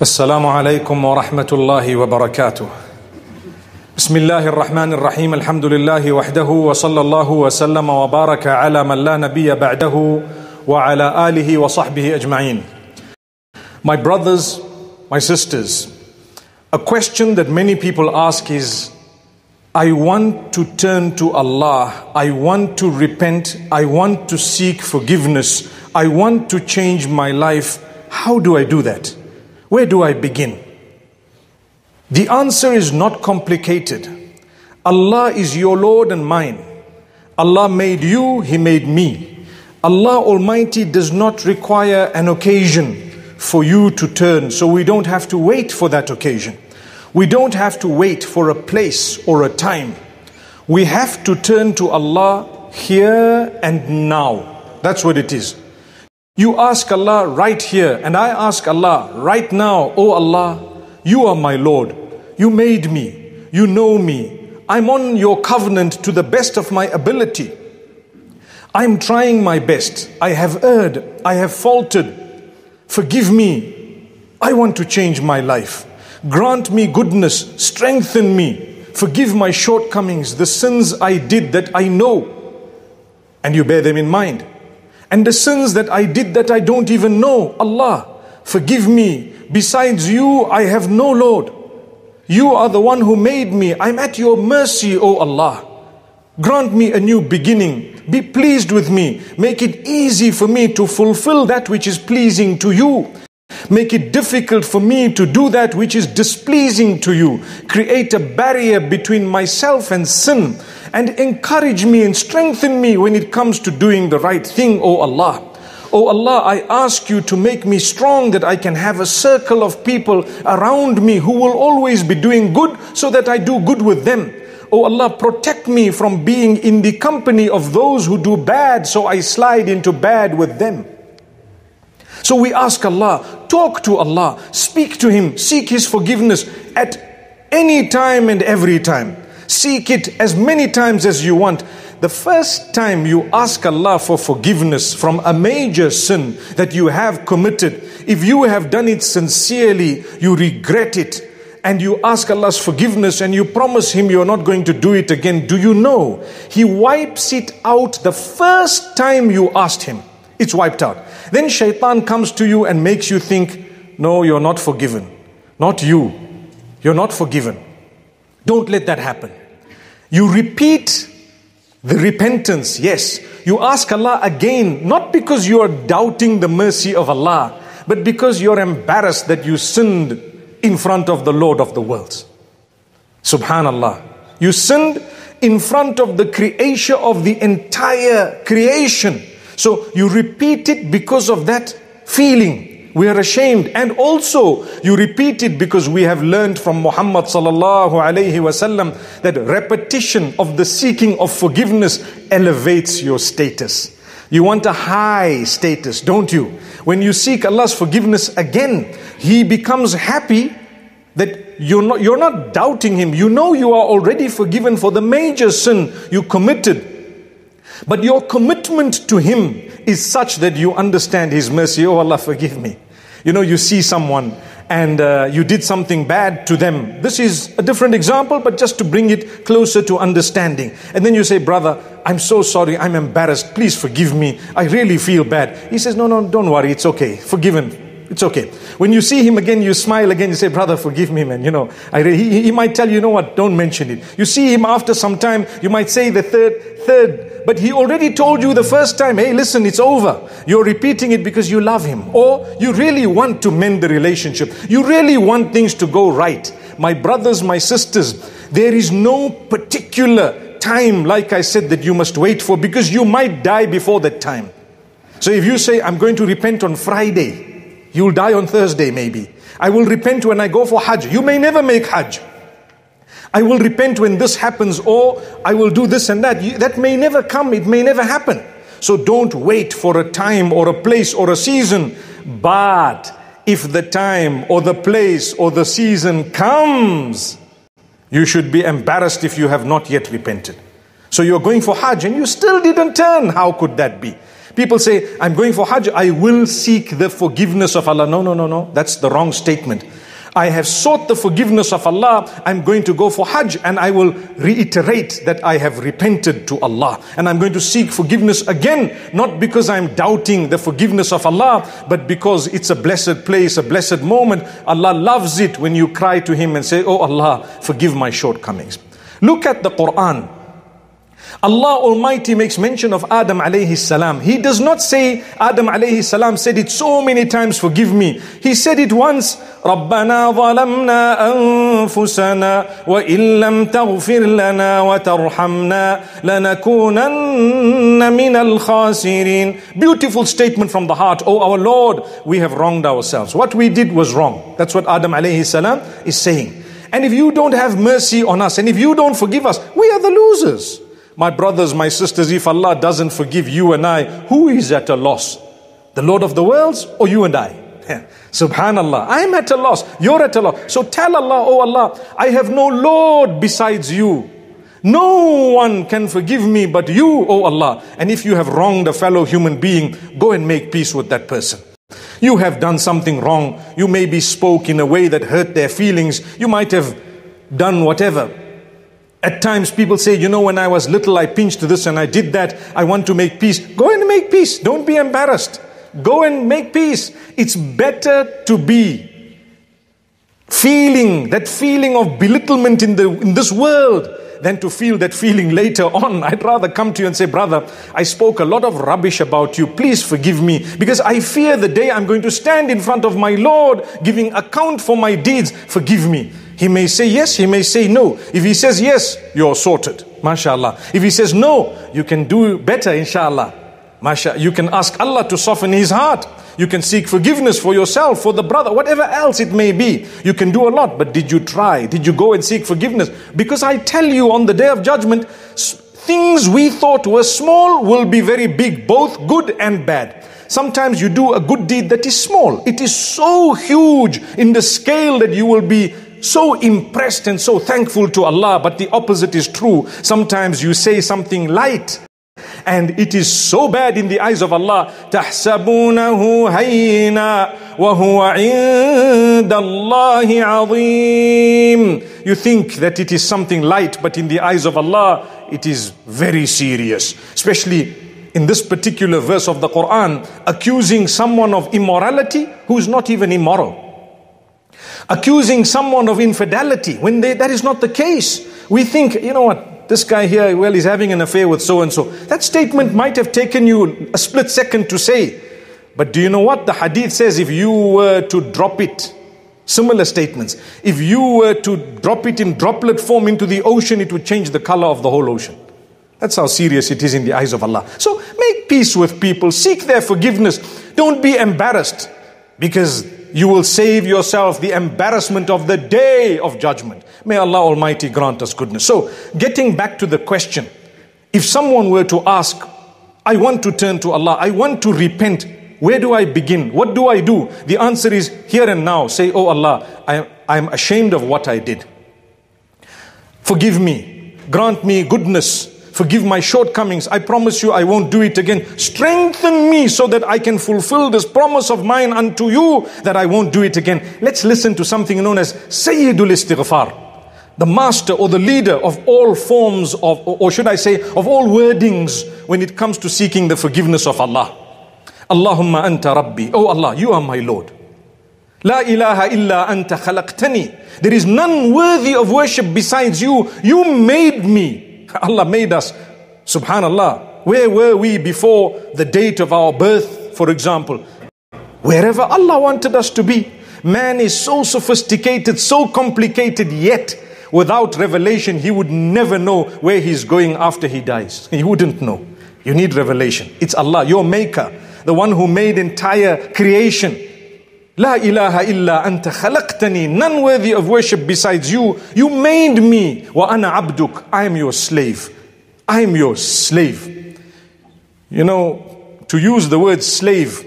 السلام عليكم ورحمة الله وبركاته. بسم الله الرحمن الرحيم الحمد لله وحده وصلى الله وسلم وبارك على من لا نبي بعده وعلى آله وصحبه أجمعين. My brothers, my sisters, a question that many people ask is I want to turn to Allah, I want to repent, I want to seek forgiveness, I want to change my life. How do I do that? Where do I begin? The answer is not complicated. Allah is your Lord and mine. Allah made you, He made me. Allah Almighty does not require an occasion for you to turn, so we don't have to wait for that occasion. We don't have to wait for a place or a time. We have to turn to Allah here and now. That's what it is. You ask Allah right here, and I ask Allah right now, Oh Allah, you are my Lord. You made me. You know me. I'm on your covenant to the best of my ability. I'm trying my best. I have erred. I have faltered. Forgive me. I want to change my life. Grant me goodness. Strengthen me. Forgive my shortcomings, the sins I did that I know. And you bear them in mind. And the sins that I did that I don't even know. Allah, forgive me. Besides you, I have no Lord. You are the one who made me. I'm at your mercy, O Allah. Grant me a new beginning. Be pleased with me. Make it easy for me to fulfill that which is pleasing to you. Make it difficult for me to do that which is displeasing to you. Create a barrier between myself and sin and encourage me and strengthen me when it comes to doing the right thing, O Allah. O Allah, I ask you to make me strong that I can have a circle of people around me who will always be doing good so that I do good with them. O Allah, protect me from being in the company of those who do bad so I slide into bad with them. So we ask Allah, talk to Allah, speak to Him, seek His forgiveness at any time and every time. Seek it as many times as you want. The first time you ask Allah for forgiveness from a major sin that you have committed, if you have done it sincerely, you regret it, and you ask Allah's forgiveness and you promise Him you're not going to do it again, do you know He wipes it out the first time you asked Him? It's wiped out. Then shaitan comes to you and makes you think, no, you're not forgiven. Not you. You're not forgiven. Don't let that happen. You repeat the repentance, yes. You ask Allah again, not because you are doubting the mercy of Allah, but because you're embarrassed that you sinned in front of the Lord of the worlds. Subhanallah. You sinned in front of the creator of the entire creation. So you repeat it because of that feeling. We are ashamed. And also you repeat it because we have learned from Muhammad sallallahu alayhi wasallam that repetition of the seeking of forgiveness elevates your status. You want a high status, don't you? When you seek Allah's forgiveness again, He becomes happy that you're not, you're not doubting Him. You know you are already forgiven for the major sin you committed. But your commitment to Him is such that you understand His mercy. Oh Allah, forgive me. You know, you see someone and uh, you did something bad to them. This is a different example, but just to bring it closer to understanding. And then you say, Brother, I'm so sorry, I'm embarrassed, please forgive me, I really feel bad. He says, No, no, don't worry, it's okay, forgiven. It's okay. When you see him again, you smile again, you say, Brother, forgive me, man. You know, I, he, he might tell you, you know what, don't mention it. You see him after some time, you might say the third, third, but he already told you the first time, hey, listen, it's over. You're repeating it because you love him. Or you really want to mend the relationship. You really want things to go right. My brothers, my sisters, there is no particular time, like I said, that you must wait for because you might die before that time. So if you say, I'm going to repent on Friday, You'll die on Thursday, maybe. I will repent when I go for Hajj. You may never make Hajj. I will repent when this happens, or I will do this and that. That may never come, it may never happen. So don't wait for a time or a place or a season. But if the time or the place or the season comes, you should be embarrassed if you have not yet repented. So you're going for Hajj and you still didn't turn. How could that be? People say, I'm going for Hajj, I will seek the forgiveness of Allah. No, no, no, no. That's the wrong statement. I have sought the forgiveness of Allah. I'm going to go for Hajj and I will reiterate that I have repented to Allah. And I'm going to seek forgiveness again, not because I'm doubting the forgiveness of Allah, but because it's a blessed place, a blessed moment. Allah loves it when you cry to Him and say, Oh Allah, forgive my shortcomings. Look at the Quran. Allah Almighty makes mention of Adam alayhi salam. He does not say Adam alayhi salam said it so many times, forgive me. He said it once, ربنا ظلمنا أنفسنا وإن لم تغفر لنا وترحمنا لنكونن من الخاسرين. Beautiful statement from the heart. Oh our Lord, we have wronged ourselves. What we did was wrong. That's what Adam alayhi salam is saying. And if you don't have mercy on us and if you don't forgive us, we are the losers. My brothers, my sisters, if Allah doesn't forgive you and I, who is at a loss? The Lord of the worlds or you and I? Subhanallah, I'm at a loss, you're at a loss. So tell Allah, oh Allah, I have no Lord besides you. No one can forgive me but you, oh Allah. And if you have wronged a fellow human being, go and make peace with that person. You have done something wrong. You maybe spoke in a way that hurt their feelings. You might have done whatever. At times people say, you know, when I was little, I pinched this and I did that. I want to make peace. Go and make peace. Don't be embarrassed. Go and make peace. It's better to be feeling that feeling of belittlement in, the, in this world than to feel that feeling later on. I'd rather come to you and say, Brother, I spoke a lot of rubbish about you. Please forgive me because I fear the day I'm going to stand in front of my Lord giving account for my deeds. Forgive me. He may say yes, he may say no. If he says yes, you're sorted. MashaAllah. If he says no, you can do better, inshallah. Masha, you can ask Allah to soften his heart. You can seek forgiveness for yourself, for the brother, whatever else it may be. You can do a lot, but did you try? Did you go and seek forgiveness? Because I tell you on the day of judgment, things we thought were small will be very big, both good and bad. Sometimes you do a good deed that is small. It is so huge in the scale that you will be so impressed and so thankful to Allah, but the opposite is true. Sometimes you say something light and it is so bad in the eyes of Allah. تحسبونه هينا وهو عند الله عظيم. You think that it is something light, but in the eyes of Allah, it is very serious. Especially in this particular verse of the Quran, accusing someone of immorality who is not even immoral accusing someone of infidelity when they, that is not the case. We think, you know what, this guy here, well, he's having an affair with so and so. That statement might have taken you a split second to say. But do you know what? The hadith says if you were to drop it, similar statements, if you were to drop it in droplet form into the ocean, it would change the color of the whole ocean. That's how serious it is in the eyes of Allah. So make peace with people, seek their forgiveness. Don't be embarrassed because you will save yourself the embarrassment of the day of judgment. May Allah Almighty grant us goodness. So, getting back to the question, if someone were to ask, I want to turn to Allah, I want to repent, where do I begin? What do I do? The answer is here and now. Say, Oh Allah, I, I'm ashamed of what I did. Forgive me, grant me goodness, Forgive my shortcomings. I promise you I won't do it again. Strengthen me so that I can fulfill this promise of mine unto you that I won't do it again. Let's listen to something known as Sayyidul Istighfar. The master or the leader of all forms of, or should I say, of all wordings when it comes to seeking the forgiveness of Allah. Allahumma anta rabbi. Oh Allah, you are my Lord. La ilaha illa anta khalaqtani. There is none worthy of worship besides you. You made me. Allah made us. Subhanallah. Where were we before the date of our birth, for example? Wherever Allah wanted us to be. Man is so sophisticated, so complicated, yet without revelation, he would never know where he's going after he dies. He wouldn't know. You need revelation. It's Allah, your maker, the one who made entire creation. La ilaha illa anta khalaqtani, none worthy of worship besides you. You made me. Wa ana abduk, I am your slave. I am your slave. You know, to use the word slave,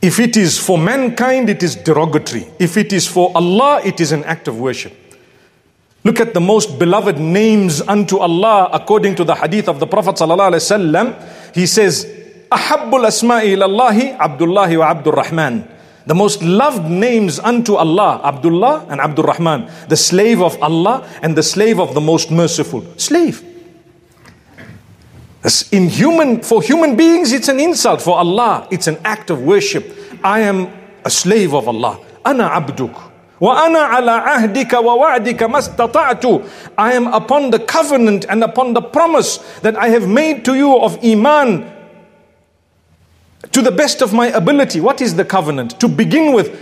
if it is for mankind, it is derogatory. If it is for Allah, it is an act of worship. Look at the most beloved names unto Allah according to the hadith of the Prophet. ﷺ. He says, Ahabbul Asma'i ilallahi Abdullahi wa Abdul Rahman. The most loved names unto Allah, Abdullah and Abdul Rahman, the slave of Allah and the slave of the most merciful. Slave. In human, for human beings, it's an insult. For Allah, it's an act of worship. I am a slave of Allah. Ana abduk. وأنا على عهدك ووعدك ما استطعت I am upon the covenant and upon the promise that I have made to you of Iman to the best of my ability. What is the covenant? To begin with,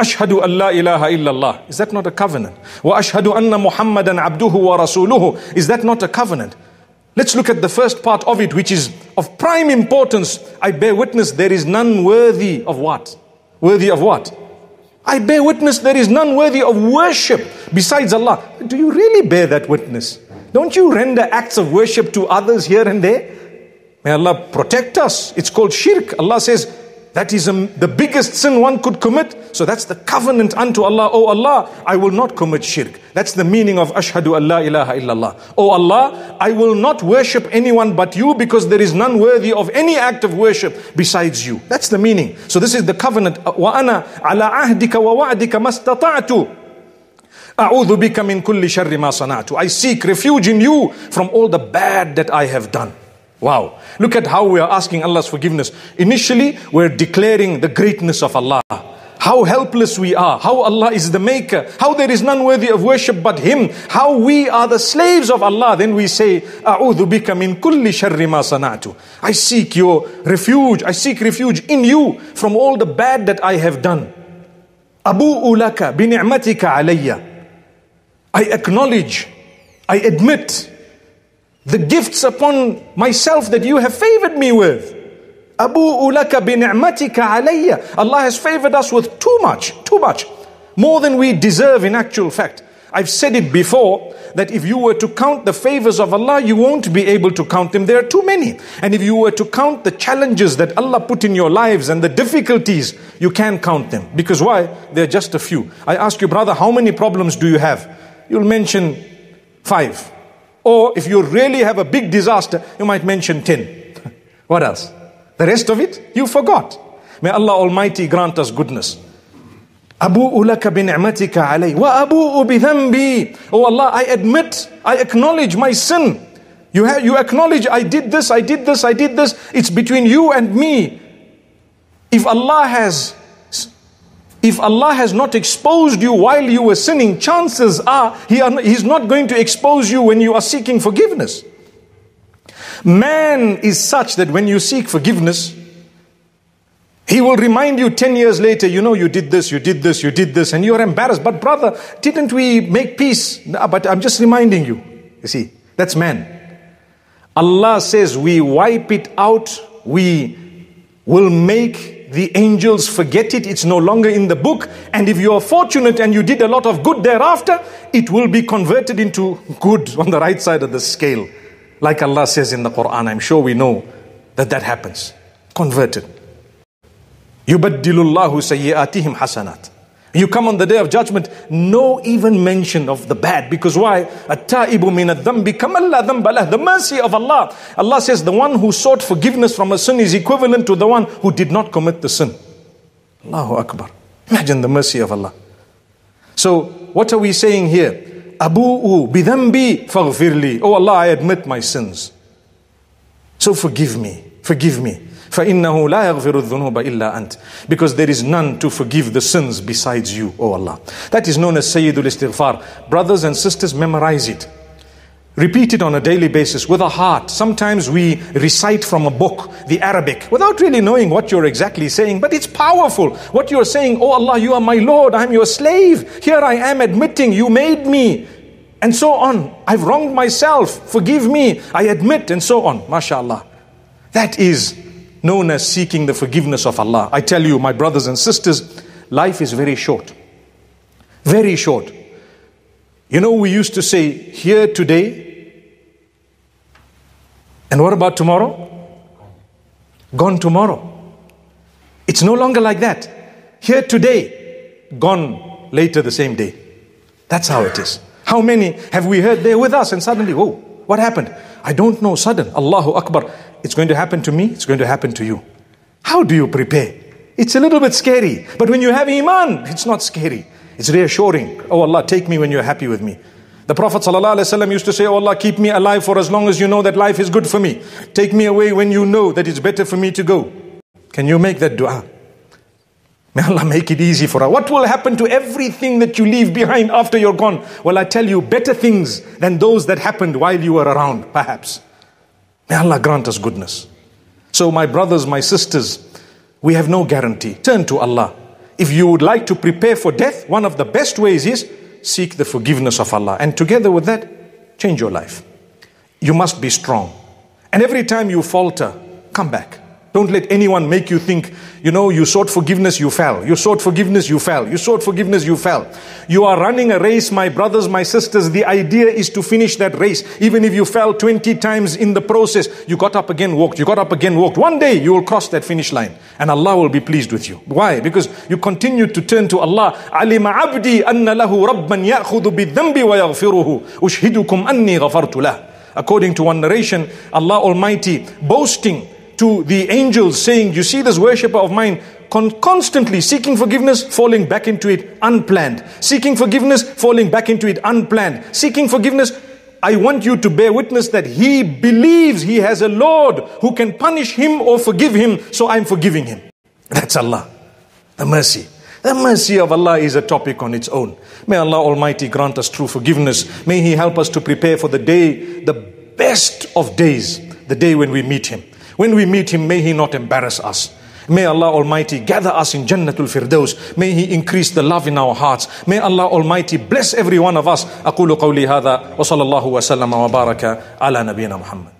Ashhadu Allah ilaha illallah. Is that not a covenant? Wa ashhadu anna Muhammadan abduhu wa rasuluhu. Is that not a covenant? Let's look at the first part of it, which is of prime importance. I bear witness there is none worthy of what? Worthy of what? I bear witness there is none worthy of worship besides Allah. Do you really bear that witness? Don't you render acts of worship to others here and there? May Allah protect us. It's called shirk. Allah says, that is um, the biggest sin one could commit. So that's the covenant unto Allah. Oh Allah, I will not commit shirk. That's the meaning of Ashhadu Allah ilaha illallah. Oh Allah, I will not worship anyone but you because there is none worthy of any act of worship besides you. That's the meaning. So this is the covenant. وَأَنَا عَلَىٰ عَهْدِكَ وَوَعْدِكَ مَا اسْتَطَعْتُ أعوذ بك من كل شر ما صنعت. I seek refuge in you from all the bad that I have done. Wow. Look at how we are asking Allah's forgiveness. Initially, we're declaring the greatness of Allah. How helpless we are. How Allah is the maker. How there is none worthy of worship but Him. How we are the slaves of Allah. Then we say, A'udhu bika min kulli sharri ma sana'tu. I seek your refuge. I seek refuge in you from all the bad that I have done. Abu Ulaka bi ni'matika alayya. I acknowledge. I admit the gifts upon myself that you have favored me with. Abu ulaka bini'matika alayya. Allah has favored us with too much, too much. More than we deserve in actual fact. I've said it before that if you were to count the favors of Allah, you won't be able to count them. There are too many. And if you were to count the challenges that Allah put in your lives and the difficulties, you can count them. Because why? They're just a few. I ask you, brother, how many problems do you have? You'll mention five. Or if you really have a big disaster, you might mention 10. what else? The rest of it, you forgot. May Allah Almighty grant us goodness. أبوء لك بنعمتك علي وأبوء بذنبي Oh Allah, I admit, I acknowledge my sin. You, have, you acknowledge I did this, I did this, I did this. It's between you and me. If Allah has if Allah has not exposed you while you were sinning, chances are he are, He's not going to expose you when you are seeking forgiveness. Man is such that when you seek forgiveness, he will remind you 10 years later, you know, you did this, you did this, you did this, and you're embarrassed. But brother, didn't we make peace? No, but I'm just reminding you. You see, that's man. Allah says we wipe it out, we will make the angels forget it, it's no longer in the book. And if you are fortunate and you did a lot of good thereafter, it will be converted into good on the right side of the scale. Like Allah says in the Quran, I'm sure we know that that happens. Converted. يُبَدِّلُ اللَّهُ سَيِّئَاتِهِمْ حَسَنَاتٍ you come on the day of judgment, no even mention of the bad. Because why? The mercy of Allah. Allah says the one who sought forgiveness from a sin is equivalent to the one who did not commit the sin. Allahu Akbar. Imagine the mercy of Allah. So, what are we saying here? Abu'u bidhambi faghfirli. Oh Allah, I admit my sins. So forgive me. Forgive me. فَإِنَّهُ لَا يَغْفِرُ الذُّنُوبَ إِلَّا أَنْتَ Because there is none to forgive the sins besides you, O Allah. That is known as Sayyidul Istighfar. Brothers and sisters, memorize it. Repeat it on a daily basis with a heart. Sometimes we recite from a book, the Arabic, without really knowing what you're exactly saying, but it's powerful. What you're saying, Oh Allah, you are my Lord, I'm your slave. Here I am admitting you made me. And so on. I've wronged myself. Forgive me. I admit, and so on. MashaAllah. That is known as seeking the forgiveness of Allah. I tell you, my brothers and sisters, life is very short. Very short. You know, we used to say, here today, and what about tomorrow? Gone tomorrow. It's no longer like that. Here today, gone later the same day. That's how it is. How many have we heard they're with us and suddenly, whoa, what happened? I don't know, sudden, Allahu Akbar it's going to happen to me, it's going to happen to you. How do you prepare? It's a little bit scary. But when you have Iman, it's not scary. It's reassuring. Oh Allah, take me when you're happy with me. The Prophet ﷺ used to say, Oh Allah, keep me alive for as long as you know that life is good for me. Take me away when you know that it's better for me to go. Can you make that dua? May Allah make it easy for us. What will happen to everything that you leave behind after you're gone? Well, I tell you, better things than those that happened while you were around, perhaps. May Allah grant us goodness. So, my brothers, my sisters, we have no guarantee. Turn to Allah. If you would like to prepare for death, one of the best ways is seek the forgiveness of Allah. And together with that, change your life. You must be strong. And every time you falter, come back. Don't let anyone make you think, you know, you sought forgiveness, you fell. You sought forgiveness, you fell. You sought forgiveness, you fell. You are running a race, my brothers, my sisters. The idea is to finish that race. Even if you fell 20 times in the process, you got up again, walked. You got up again, walked. One day you will cross that finish line and Allah will be pleased with you. Why? Because you continue to turn to Allah. علم عبدي أن له ربا يأخذ بالذنب ويغفره أشهدكم أني غفرت له. According to one narration, Allah Almighty boasting to the angels saying, You see this worshipper of mine con- constantly seeking forgiveness, falling back into it unplanned. Seeking forgiveness, falling back into it unplanned. Seeking forgiveness. I want you to bear witness that he believes he has a Lord who can punish him or forgive him, so I'm forgiving him. That's Allah. The mercy. The mercy of Allah is a topic on its own. May Allah Almighty grant us true forgiveness. May He help us to prepare for the day, the best of days, the day when we meet Him. When we meet Him, may He not embarrass us. May Allah Almighty gather us in Jannatul Firdaus. May He increase the love in our hearts. May Allah Almighty bless every one of us. أقول قولي هذا وصلى الله وسلم وبارك على نبينا محمد